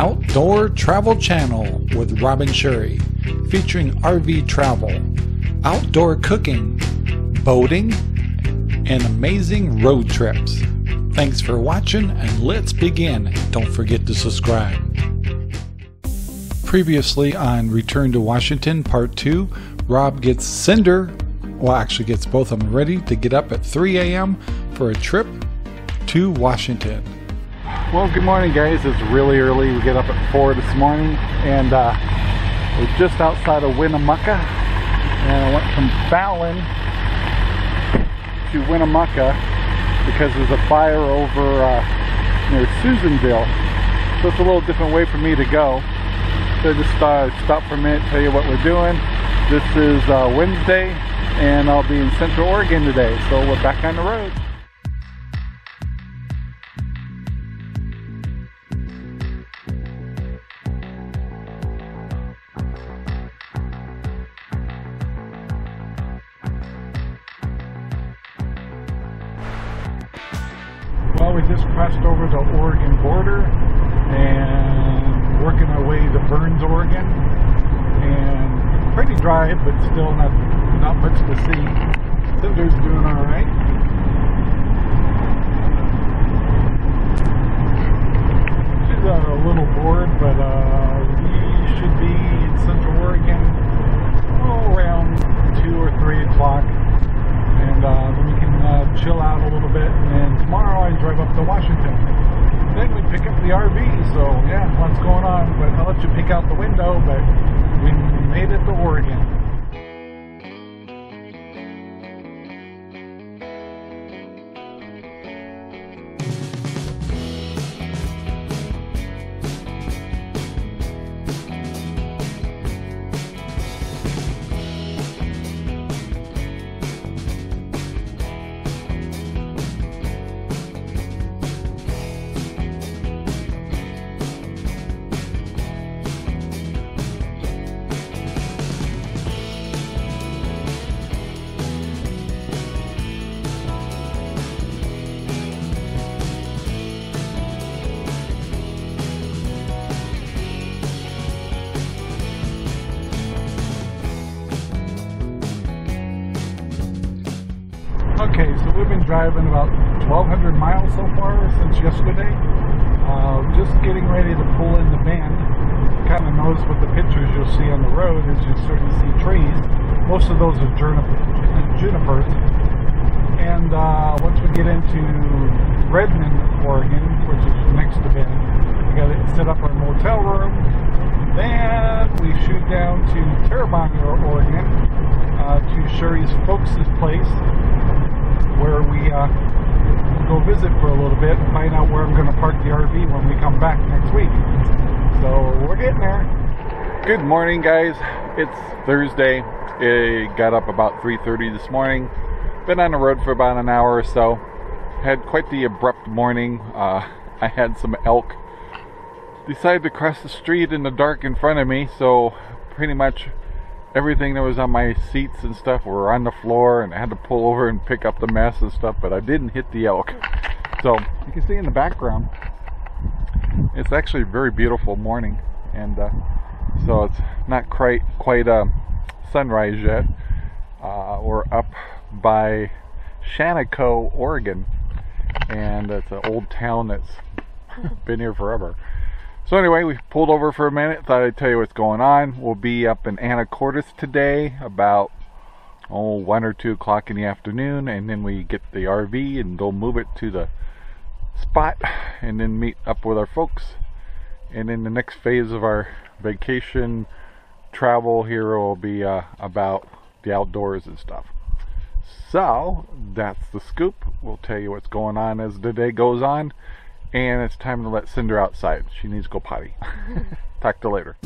Outdoor Travel Channel with Rob and Sherry, featuring RV travel, outdoor cooking, boating, and amazing road trips. Thanks for watching and let's begin. Don't forget to subscribe. Previously on Return to Washington Part 2, Rob gets Cinder, well, actually gets both of them ready to get up at 3 a.m. for a trip to Washington. Well, good morning, guys. It's really early. We get up at 4 this morning, and uh, we're just outside of Winnemucca. And I went from Fallon to Winnemucca because there's a fire over uh, near Susanville. So it's a little different way for me to go. So just uh, stop for a minute, tell you what we're doing. This is uh, Wednesday, and I'll be in Central Oregon today. So we're back on the road. Well, we just crossed over the Oregon border and working our way to Burns, Oregon. And pretty dry, but still not not much to see. Cinder's doing all right. She's a little bored, but uh, we should be in Central Oregon oh, around two or three o'clock and uh, we can uh, chill out a little bit. And tomorrow I drive up to Washington. Then we pick up the RV. So yeah, lots going on. But I'll let you peek out the window. But we made it to Oregon. Okay, so we've been driving about 1,200 miles so far since yesterday. Uh, just getting ready to pull in the bend. Kind of notice with the pictures you'll see on the road is you're starting to see trees. Most of those are juniper, junipers. And uh, once we get into Redmond, Oregon, which is next to Bend, we got to set up our motel room. Then we shoot down to Terrebonne, Oregon, uh, to Sherry's folks' place where we uh, go visit for a little bit and find out where I'm going to park the RV when we come back next week. So we're getting there. Good morning, guys. It's Thursday. I got up about 3:30 this morning. Been on the road for about an hour or so. Had quite the abrupt morning. Uh, I had some elk decide to cross the street in the dark in front of me, so pretty much everything that was on my seats and stuff were on the floor and I had to pull over and pick up the mess and stuff but I didn't hit the elk. So you can see in the background it's actually a very beautiful morning and uh, so it's not quite quite a sunrise yet. Uh, we're up by Shaniko Oregon and it's an old town that's been here forever so anyway, we pulled over for a minute. Thought I'd tell you what's going on. We'll be up in Anacortes today about oh one or two o'clock in the afternoon, and then we get the RV and go move it to the spot, and then meet up with our folks. And then the next phase of our vacation travel here will be uh, about the outdoors and stuff. So that's the scoop. We'll tell you what's going on as the day goes on and it's time to let Cinder outside. She needs to go potty. Talk to you later.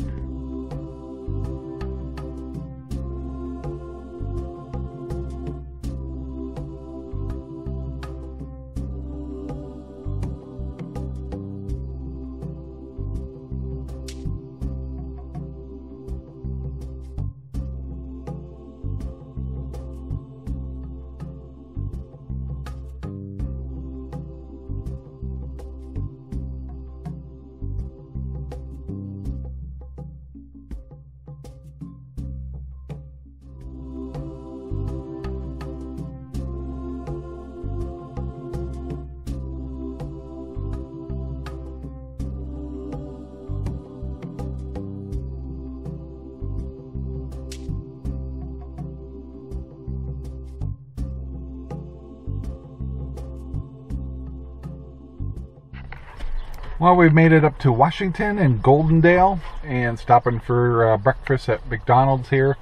Well, we've made it up to Washington and Goldendale and stopping for uh, breakfast at McDonald's here.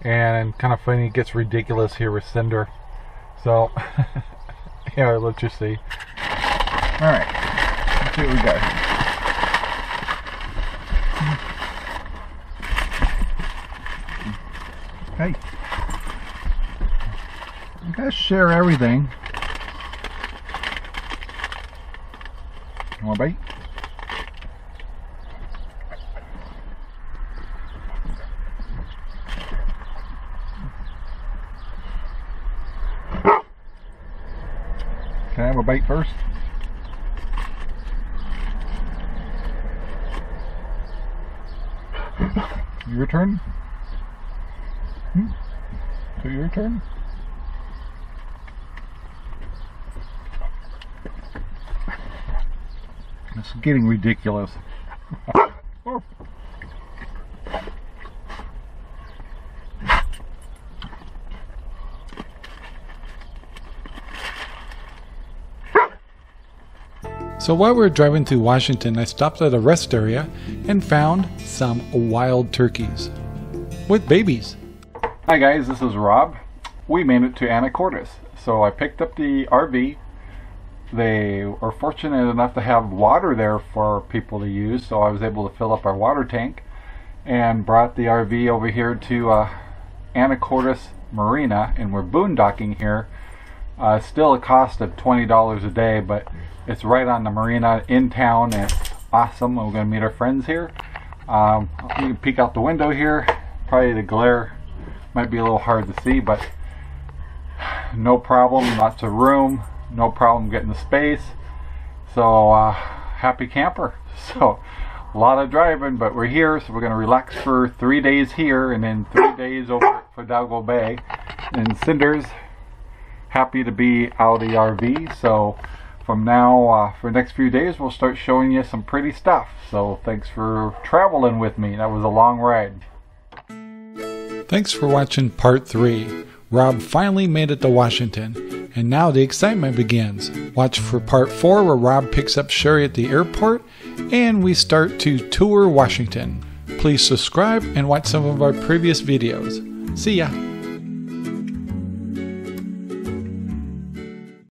And kind of funny, it gets ridiculous here with Cinder. So, yeah, let's just see. Alright, let's see what we got here. Hey, you guys share everything. You want a bite? Can I have a bite first? Your turn? Hmm? So your turn? This is getting ridiculous. So while we were driving through Washington, I stopped at a rest area and found some wild turkeys with babies. Hi guys, this is Rob. We made it to Anacortes. So I picked up the RV. They were fortunate enough to have water there for people to use, so I was able to fill up our water tank and brought the RV over here to uh, Anacortes Marina and we're boondocking here. Uh, still a cost of $20 a day, but it's right on the marina in town and it's awesome. We're going to meet our friends here. Um, you can peek out the window here. Probably the glare might be a little hard to see, but no problem. Lots of room. No problem getting the space. So uh, happy camper. So a lot of driving, but we're here. So we're going to relax for three days here and then three days over at Fidalgo Bay. And Cinder's happy to be out of the RV. So from now uh, for the next few days we'll start showing you some pretty stuff so thanks for traveling with me that was a long ride thanks for watching part 3 rob finally made it to washington and now the excitement begins. Watch for part 4 where rob picks up sherry at the airport and we start to tour washington. Please subscribe and watch some of our previous videos. See ya